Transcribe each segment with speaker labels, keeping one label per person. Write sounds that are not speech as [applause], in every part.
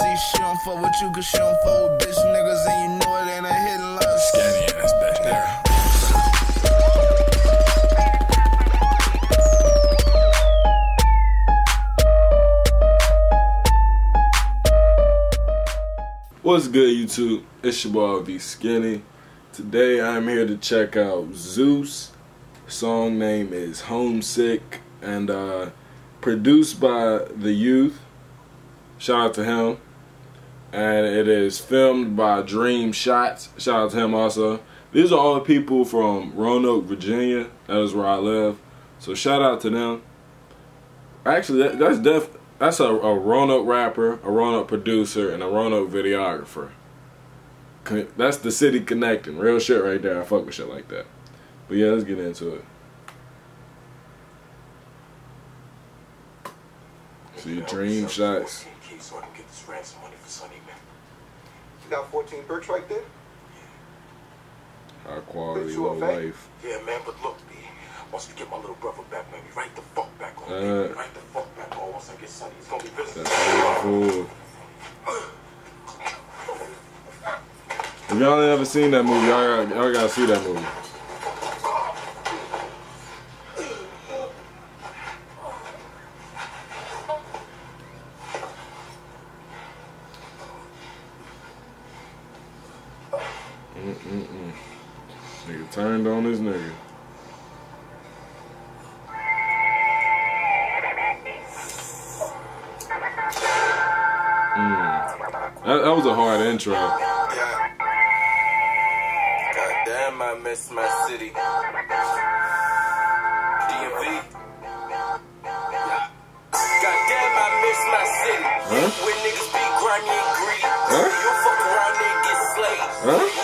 Speaker 1: see she don't fuck with you cause she don't fuck with bitch niggas and you know it ain't a.
Speaker 2: What's good, YouTube? It's your boy LV Skinny. Today I'm here to check out Zeus. Song name is Homesick and uh, produced by the youth. Shout out to him. And it is filmed by Dream Shots. Shout out to him also. These are all the people from Roanoke, Virginia. That is where I live. So shout out to them. Actually, that, that's def that's a, a Roanoke rapper, a Roanoke producer, and a Roanoke videographer. That's the city connecting. Real shit right there. I fuck with shit like that. But yeah, let's get into it. See, dream shots.
Speaker 3: So I can get this ransom money for Sonny, man.
Speaker 4: You got 14 bricks right there?
Speaker 2: High quality,
Speaker 4: Put you
Speaker 2: low
Speaker 4: a fake?
Speaker 2: life.
Speaker 3: Yeah, man, but look, B. Once we get my little brother back, man, we right the fuck back on,
Speaker 2: Uh.
Speaker 3: baby. Right the fuck back on. Once I get Sonny, it's gonna be business.
Speaker 2: That's all cool. If y'all ain't ever seen that movie, y'all gotta, y'all gotta see that movie. Mm-mm-mm. Nigga turned on his nigga. Mm. That, that was a hard intro.
Speaker 3: Yeah. Goddamn, I miss my city. DMV. Yeah. Goddamn, I miss my city.
Speaker 2: Huh?
Speaker 3: When niggas be grimy and greedy.
Speaker 2: Huh?
Speaker 3: You fuck around and get slayed.
Speaker 2: Huh?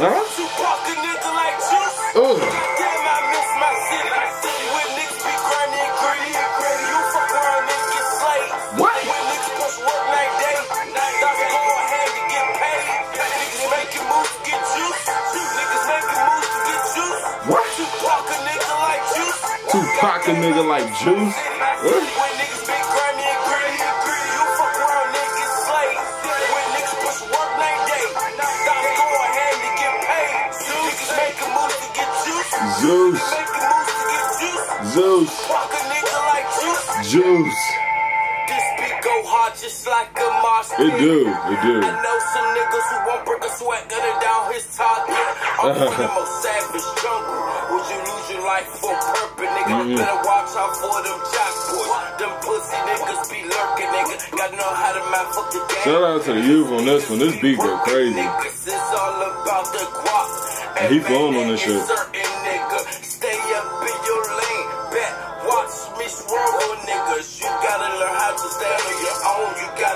Speaker 3: Moves to get.
Speaker 2: What?
Speaker 3: Juice. Tupac a nigga like Juice?
Speaker 2: What?
Speaker 3: Like juice.
Speaker 2: Juice.
Speaker 3: This be go hard just like a mosh
Speaker 2: It do. It do.
Speaker 3: I know some niggas who won't break a sweat, gunning down his target. I'm from the most savage jungle. Would you lose your life for purpose, nigga?
Speaker 2: Mhm.
Speaker 3: Better watch out for them jack boys. Them pussy niggas be lurking, nigga. Gotta know how to man fuck the game.
Speaker 2: Shout out to the youth on this one. This beat go crazy.
Speaker 3: Niggas is all about the guap.
Speaker 2: And he flowing on this shit.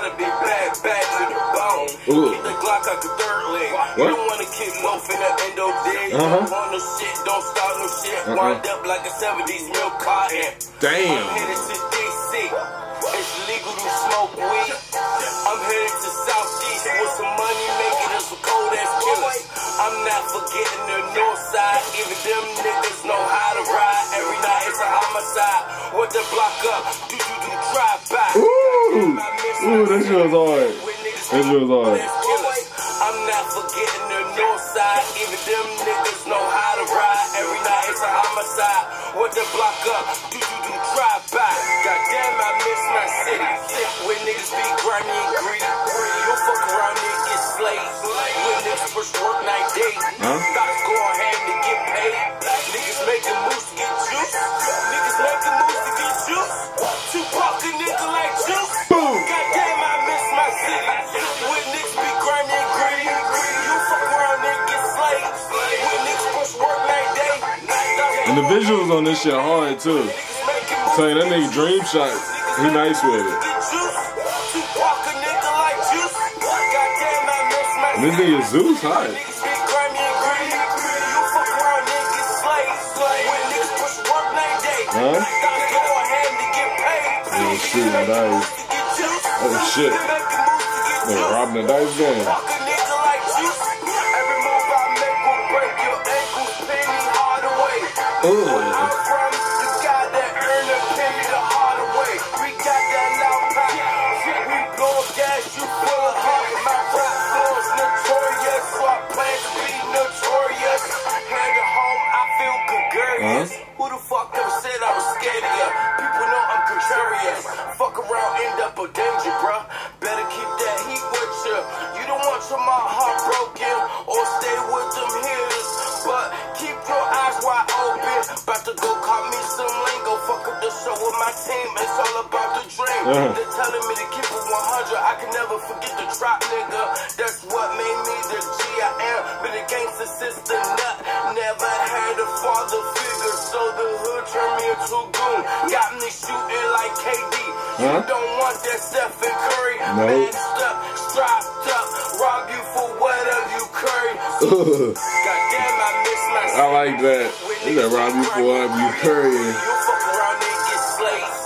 Speaker 3: You gotta be bad, bad to the bone.
Speaker 2: Ooh.
Speaker 3: Get the Glock out the third leg.
Speaker 2: What?
Speaker 3: You don't wanna keep loafing the endo dig.
Speaker 2: Uh-huh.
Speaker 3: Don't want no shit, don't start no shit.
Speaker 2: Uh-uh.
Speaker 3: Wind up like a 70s milk carton.
Speaker 2: Damn.
Speaker 3: I'm headed to DC. It's legal to smoke weed. I'm headed to Southeast with some money making us some cold ass killers. I'm not forgetting the north side. Even them niggas know how to ride. Every night it's a homicide. What the block up? Do you do drive by?
Speaker 2: Ooh. Ooh, that shit was hard. That shit was hard.
Speaker 3: I'm not forgetting the north side. Even them niggas know how to ride. Every night it's a homicide. What the block up? Do you do drive by? Goddamn, I miss my city. When niggas be grimy and greedy. You fuck around and get slayed. When niggas push work night day.
Speaker 2: Huh?
Speaker 3: And
Speaker 2: the visuals on this shit hard too. Tell you that nigga Dream Shot, he nice with it. This nigga Zeus hot. Huh? Shooting the dice. Oh shit. Nigga robbing the dice game. Ooh.
Speaker 3: To go call me some lingo. Fuck up the show with my team. It's all about the dream.
Speaker 2: Uh-huh.
Speaker 3: They're telling me to keep it 100. I can never forget the trap, nigga. That's what made me the G I am. Been a gangster sister nut. Never had a father figure, so the hood turned me into a goon. Got me shooting like KD. You
Speaker 2: Huh?
Speaker 3: don't want that Stephen Curry.
Speaker 2: No.
Speaker 3: Masked up, strapped up, rob you for whatever you curry. [laughs] Goddamn, I miss my
Speaker 2: I like that. They said rob you for whatever you curry.
Speaker 3: You fuck around and get slayed.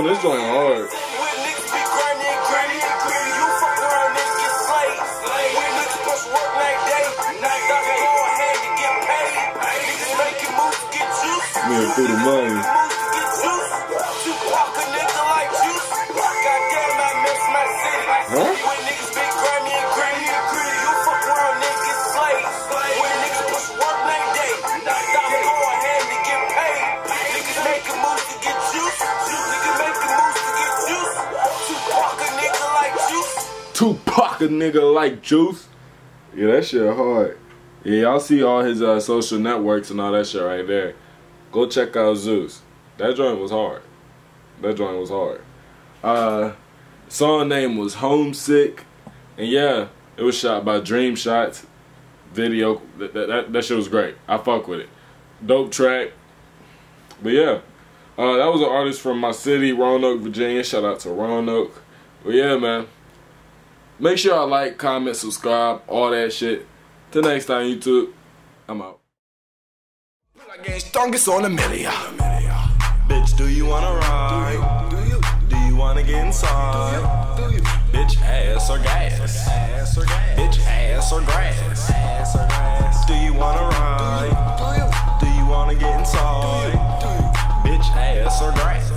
Speaker 3: When A nigga like Juice.
Speaker 2: Yeah, that shit hard. Yeah, y'all see all his uh, social networks and all that shit right there. Go check out Zeus. That joint was hard. That joint was hard. Uh, song name was Homesick, and yeah, it was shot by Dream Shots. Video that that, that, that shit was great. I fuck with it. Dope track. But yeah, uh, that was an artist from my city, Roanoke, Virginia. Shout out to Roanoke. But yeah, man. Make sure I like, comment, subscribe, all that shit. Till next time, YouTube, I'm out.
Speaker 1: Strongest on a.
Speaker 5: Bitch, do you wanna ride?
Speaker 1: Do you?
Speaker 5: Do you wanna get inside?
Speaker 1: Do you?
Speaker 5: Bitch, ass or gas? Bitch, ass or grass?
Speaker 1: Do you wanna ride?
Speaker 5: Do you? Do you wanna get inside? Bitch, ass or grass?